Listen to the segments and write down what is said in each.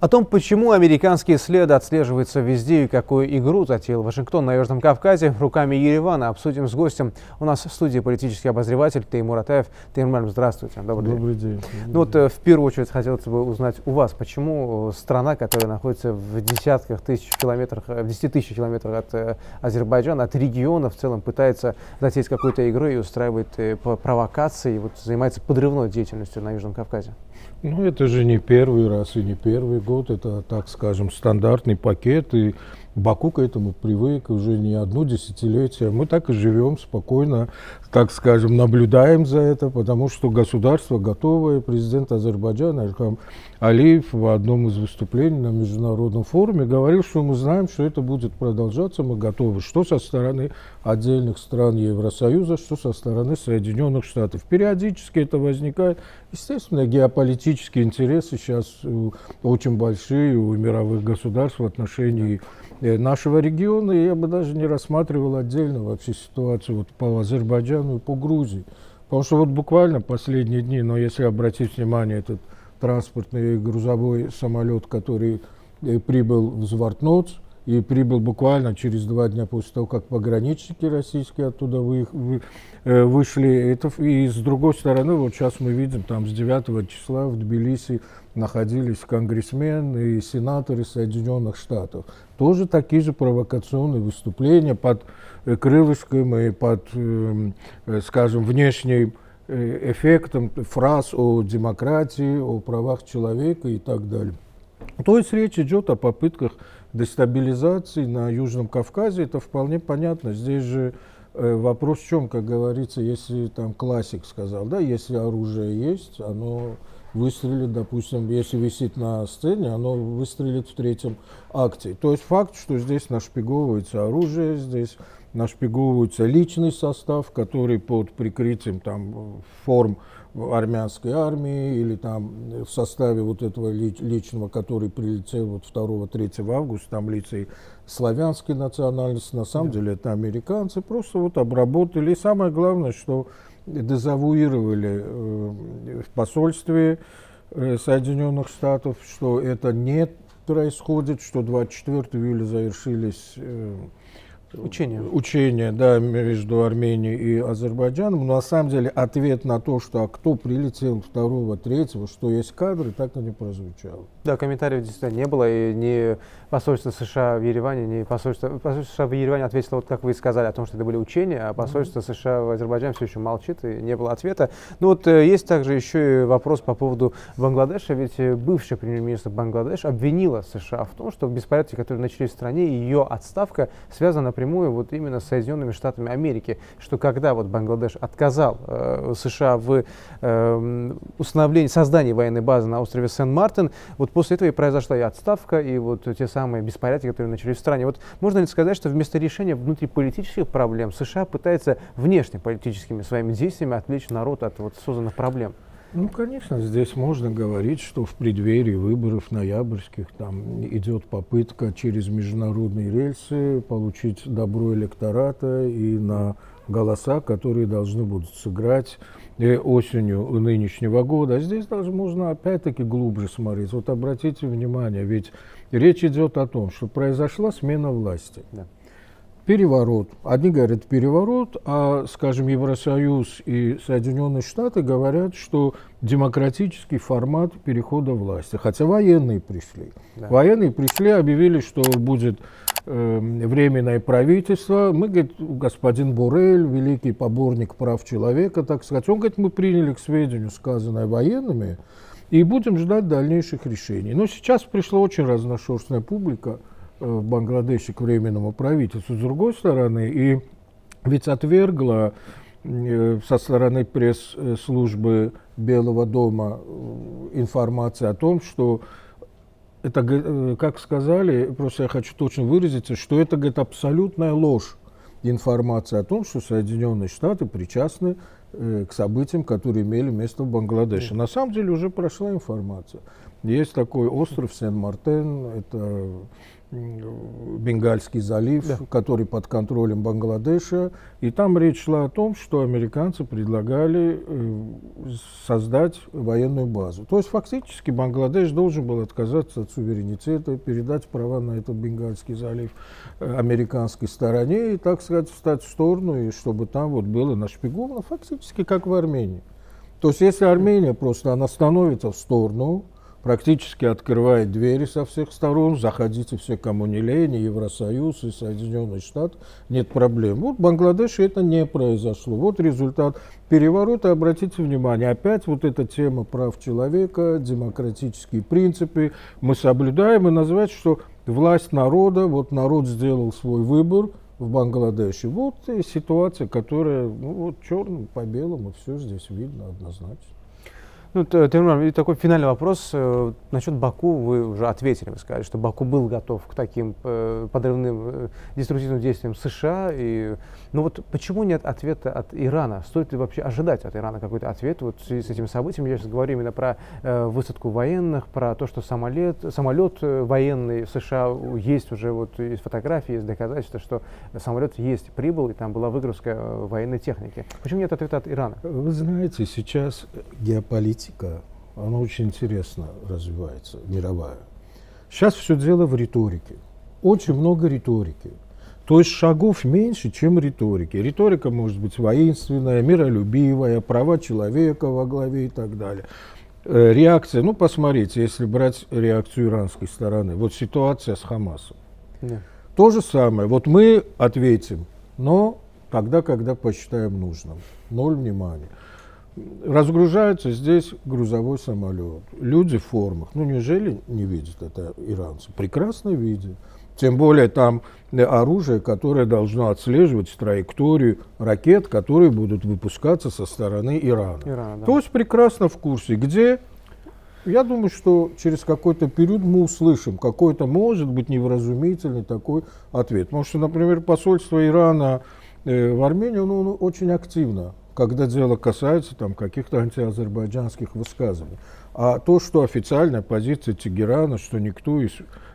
О том, почему американские следы отслеживаются везде и какую игру затеял Вашингтон на Южном Кавказе, руками Еревана обсудим с гостем. У нас в студии политический обозреватель Теймур Атаев. Теймур, здравствуйте. Добрый, Добрый день. день. Ну вот э, в первую очередь хотелось бы узнать у вас, почему страна, которая находится в десятках тысяч километрах, э, в десяти тысяч километрах от э, Азербайджана, от региона в целом пытается затеять какую-то игру и устраивает провокации, вот занимается подрывной деятельностью на Южном Кавказе? Ну, это же не первый раз и не первый год. Это, так скажем, стандартный пакет. И Баку к этому привык уже не одно десятилетие. Мы так и живем спокойно, так скажем, наблюдаем за это, потому что государство готовое. Президент Азербайджана Ильхам Алиев в одном из выступлений на международном форуме говорил, что мы знаем, что это будет продолжаться, мы готовы, что со стороны отдельных стран Евросоюза, что со стороны Соединенных Штатов. Периодически это возникает. Естественно, геополитические интересы сейчас э, очень большие у мировых государств в отношении нашего региона, и я бы даже не рассматривал отдельно вообще ситуацию вот по Азербайджану и по Грузии. Потому что вот буквально последние дни, но если обратить внимание, этот транспортный грузовой самолет, который э, прибыл в Звартноц, и прибыл буквально через два дня после того, как пограничники российские оттуда вы, вы, э, вышли. Это, и с другой стороны, вот сейчас мы видим, там с 9 числа в Тбилиси находились конгрессмены и сенаторы Соединенных Штатов. Тоже такие же провокационные выступления под э, крылышком и под, эм, э, скажем, внешним эффектом фраз о демократии, о правах человека и так далее. То есть речь идет о попытках дестабилизации на Южном Кавказе, это вполне понятно. Здесь же э, вопрос в чем, как говорится, если там классик сказал, да, если оружие есть, оно выстрелит, допустим, если висит на сцене, оно выстрелит в третьем акте. То есть факт, что здесь нашпиговывается оружие, здесь нашпиговывается личный состав, который под прикрытием там, форм армянской армии или там в составе вот этого личного, который прилетел вот 2-3 августа, там лицей славянской национальности, на самом да. деле это американцы, просто вот обработали. И самое главное, что дезавуировали э, в посольстве э, Соединенных Штатов, что это не происходит, что 24 июля завершились э, Учения. Учения, да, между Арменией и Азербайджаном. Но на самом деле ответ на то, что а кто прилетел второго, третьего, что есть кадры, так и не прозвучал. Да, комментариев действительно не было, и ни посольство США в Ереване, ни посольство, посольство США в Ереване ответило, вот как вы и сказали, о том, что это были учения, а посольство mm-hmm. США в Азербайджане все еще молчит, и не было ответа. Ну вот э, есть также еще и вопрос по поводу Бангладеша, ведь э, бывший премьер-министр Бангладеш обвинила США в том, что беспорядки, которые начались в стране, ее отставка связана напрямую вот именно с Соединенными Штатами Америки, что когда вот Бангладеш отказал э, США в э, установлении, создании военной базы на острове Сен-Мартин, вот после этого и произошла и отставка, и вот те самые беспорядки, которые начались в стране. Вот можно ли сказать, что вместо решения внутриполитических проблем США пытается внешнеполитическими своими действиями отвлечь народ от вот созданных проблем? Ну, конечно, здесь можно говорить, что в преддверии выборов ноябрьских там идет попытка через международные рельсы получить добро электората и на голоса, которые должны будут сыграть э, осенью нынешнего года. А здесь даже можно опять-таки глубже смотреть. Вот обратите внимание, ведь речь идет о том, что произошла смена власти. Да переворот. Одни говорят переворот, а, скажем, Евросоюз и Соединенные Штаты говорят, что демократический формат перехода власти. Хотя военные пришли. Да. Военные пришли, объявили, что будет э, временное правительство. Мы, говорит, господин Бурель, великий поборник прав человека, так сказать, он говорит, мы приняли к сведению сказанное военными и будем ждать дальнейших решений. Но сейчас пришла очень разношерстная публика, Бангладеше к временному правительству. С другой стороны, и ведь отвергла э, со стороны пресс-службы Белого дома э, информация о том, что это, как сказали, просто я хочу точно выразиться, что это, говорит, абсолютная ложь. Информация о том, что Соединенные Штаты причастны к событиям, которые имели место в Бангладеше. На самом деле уже прошла информация. Есть такой остров Сен-Мартен, это Бенгальский залив, да. который под контролем Бангладеша. И там речь шла о том, что американцы предлагали э, создать военную базу. То есть фактически Бангладеш должен был отказаться от суверенитета, передать права на этот Бенгальский залив э, американской стороне и, так сказать, встать в сторону, и чтобы там вот было нашпиговано, фактически как в Армении. То есть если Армения просто она становится в сторону, практически открывает двери со всех сторон, заходите все, кому не лень, Евросоюз, и Соединенные Штаты, нет проблем. Вот в Бангладеше это не произошло. Вот результат переворота. Обратите внимание, опять вот эта тема прав человека, демократические принципы мы соблюдаем и назвать, что власть народа, вот народ сделал свой выбор в Бангладеше. Вот и ситуация, которая, ну вот черным по белому, все здесь видно однозначно. Ну, Тимур, такой финальный вопрос. Э, насчет Баку вы уже ответили. Вы сказали, что Баку был готов к таким э, подрывным, э, деструктивным действиям США. И, ну вот почему нет ответа от Ирана? Стоит ли вообще ожидать от Ирана какой-то ответ вот в связи с этим событием? Я сейчас говорю именно про высадку военных, про то, что самолет, самолет военный США есть уже, вот есть фотографии, есть доказательства, что самолет есть, прибыл, и там была выгрузка военной техники. Почему нет ответа от Ирана? Вы знаете, сейчас геополитика политика, она очень интересно развивается, мировая. Сейчас все дело в риторике. Очень много риторики. То есть шагов меньше, чем риторики. Риторика может быть воинственная, миролюбивая, права человека во главе и так далее. Э, реакция, ну посмотрите, если брать реакцию иранской стороны, вот ситуация с Хамасом. Да. То же самое, вот мы ответим, но тогда, когда посчитаем нужным. Ноль внимания. Разгружается здесь грузовой самолет. Люди в формах. Ну, неужели не видят это иранцы? Прекрасно видят. Тем более там оружие, которое должно отслеживать траекторию ракет, которые будут выпускаться со стороны Ирана. Иран, да. То есть прекрасно в курсе, где я думаю, что через какой-то период мы услышим какой-то, может быть, невразумительный такой ответ. Потому что, например, посольство Ирана э, в Армении, ну, очень активно когда дело касается там, каких-то антиазербайджанских высказываний. А то, что официальная позиция Тегерана, что никто, из,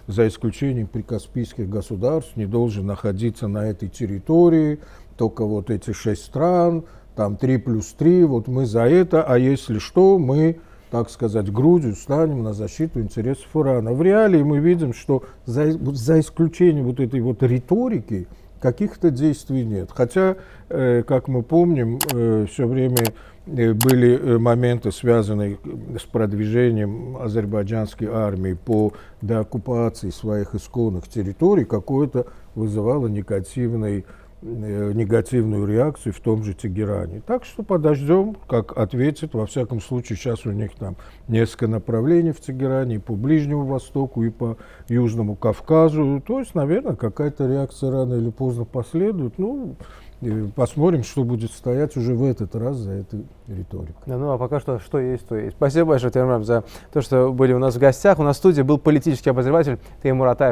за исключением прикаспийских государств, не должен находиться на этой территории, только вот эти шесть стран, там три плюс три, вот мы за это, а если что, мы, так сказать, грудью станем на защиту интересов Ирана. В реалии мы видим, что за, за исключением вот этой вот риторики, каких-то действий нет. Хотя, э, как мы помним, э, все время э, были моменты, связанные с продвижением азербайджанской армии по деоккупации своих исконных территорий, какое-то вызывало негативный негативную реакцию в том же Тегеране. Так что подождем, как ответит. Во всяком случае, сейчас у них там несколько направлений в Тегеране, и по Ближнему Востоку, и по Южному Кавказу. То есть, наверное, какая-то реакция рано или поздно последует. Ну, посмотрим, что будет стоять уже в этот раз за этой риторикой. Да, ну а пока что, что есть, то есть. Спасибо большое, Тимур, за то, что были у нас в гостях. У нас в студии был политический обозреватель Тимур Атаев.